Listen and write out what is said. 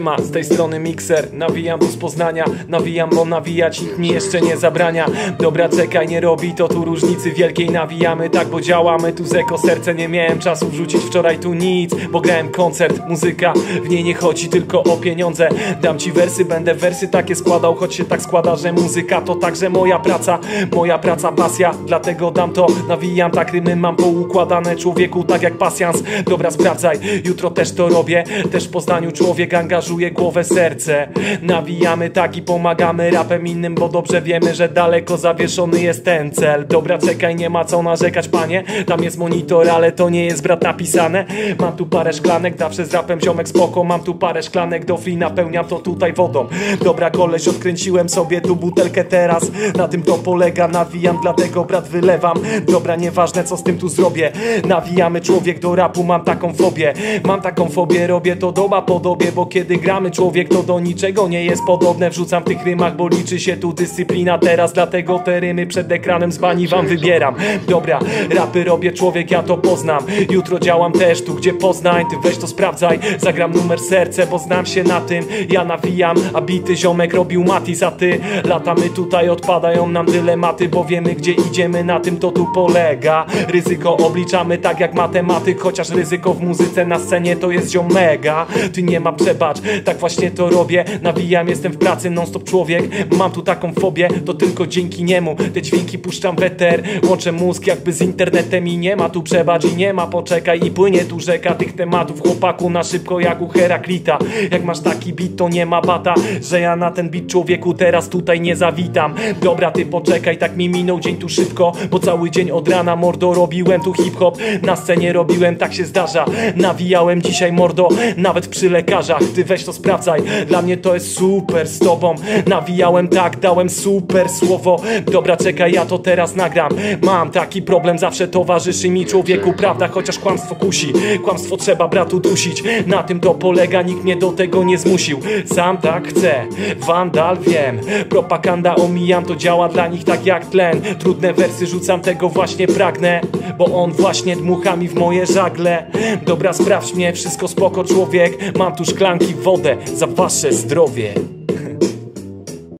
Ma z tej strony mikser, nawijam tu z Poznania Nawijam, bo nawijać nikt mi jeszcze nie zabrania. Dobra, czekaj, nie robi to tu różnicy wielkiej. Nawijamy tak, bo działamy tu z eko. Serce Nie miałem czasu wrzucić wczoraj tu nic Bo grałem koncert, muzyka W niej nie chodzi tylko o pieniądze. Dam ci wersy, będę wersy takie składał Choć się tak składa, że muzyka to także moja praca. Moja praca, pasja, dlatego dam to. Nawijam tak, rymy mam poukładane Człowieku tak jak pasjans. Dobra, sprawdzaj, jutro też to robię. Też w Poznaniu człowiek angażuje angażuje głowę, serce. Nawijamy tak i pomagamy rapem innym Bo dobrze wiemy, że daleko zawieszony jest ten cel. Dobra, czekaj, nie ma co narzekać, panie. Tam jest monitor, ale to nie jest brat napisane. Mam tu parę szklanek, zawsze z rapem ziomek spoko. Mam tu parę szklanek, do free napełniam to tutaj wodą. Dobra, koleś, odkręciłem sobie tu butelkę teraz. Na tym to polega, nawijam, dlatego brat wylewam. Dobra, nieważne co z tym tu zrobię. Nawijamy człowiek do rapu, mam taką fobię. Mam taką fobię, robię to doba podobie Bo kiedy gramy człowiek to do niczego nie jest podobne. Wrzucam w tych rymach, bo liczy się tu dyscyplina. Teraz Dlatego te rymy przed ekranem z bani wam wybieram. Dobra, rapy robię człowiek, ja to poznam. Jutro działam też tu, gdzie Poznań. Ty weź to sprawdzaj, zagram numer serce Bo znam się na tym, ja nawijam A bity ziomek robił Matis, a ty? Latamy tutaj, odpadają nam dylematy Bo wiemy gdzie idziemy, na tym to tu polega. Ryzyko obliczamy tak jak matematyk Chociaż ryzyko w muzyce na scenie to jest ziom mega. Ty nie ma przebacz, tak właśnie to robię Nawijam, jestem w pracy, non stop człowiek. Mam tu taką fobię, to tylko dzięki niemu. Te dźwięki puszczam weter Łączę mózg jakby z internetem I nie ma tu przebacz i nie ma poczekaj I płynie tu rzeka tych tematów. Chłopaku na szybko jak u Heraklita. Jak masz taki bit to nie ma bata Że ja na ten bit człowieku teraz tutaj nie zawitam. Dobra ty poczekaj, tak mi minął dzień tu szybko Bo cały dzień od rana mordo robiłem tu hip-hop. Na scenie robiłem, tak się zdarza. Nawijałem dzisiaj mordo, nawet przy lekarzach. Ty weź to sprawdzaj. Dla mnie to jest super z tobą. Nawijałem tak, dałem super słowo. Dobra, czekaj, ja to teraz nagram. Mam taki problem, zawsze towarzyszy mi człowieku Prawda, chociaż kłamstwo kusi. Kłamstwo trzeba bratu dusić. Na tym to polega, nikt mnie do tego nie zmusił. Sam tak chcę, wandal wiem. Propaganda omijam, to działa dla nich tak jak tlen. Trudne wersy rzucam, tego właśnie pragnę Bo on właśnie dmucha mi w moje żagle. Dobra, sprawdź mnie, wszystko spoko człowiek. Mam tu szklanki, wodę za wasze zdrowie.